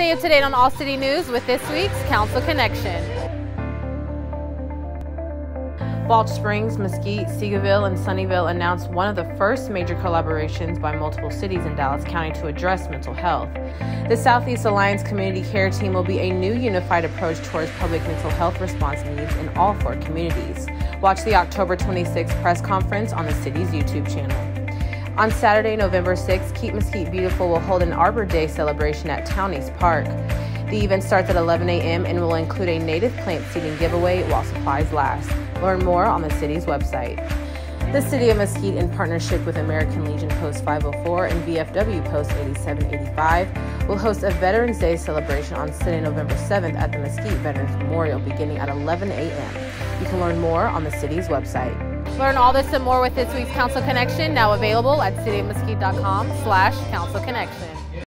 Stay up to date on all city news with this week's Council Connection. Balch Springs, Mesquite, Seagoville, and Sunnyvale announced one of the first major collaborations by multiple cities in Dallas County to address mental health. The Southeast Alliance Community Care Team will be a new unified approach towards public mental health response needs in all four communities. Watch the October 26th press conference on the city's YouTube channel. On Saturday, November 6th, Keep Mesquite Beautiful will hold an Arbor Day celebration at Townies Park. The event starts at 11 a.m. and will include a native plant seeding giveaway while supplies last. Learn more on the city's website. The City of Mesquite, in partnership with American Legion Post 504 and VFW Post 8785, will host a Veterans Day celebration on Sunday, November 7th at the Mesquite Veterans Memorial beginning at 11 a.m. You can learn more on the city's website. Learn all this and more with this week's Council Connection, now available at cityofmesquite.com slash council connection.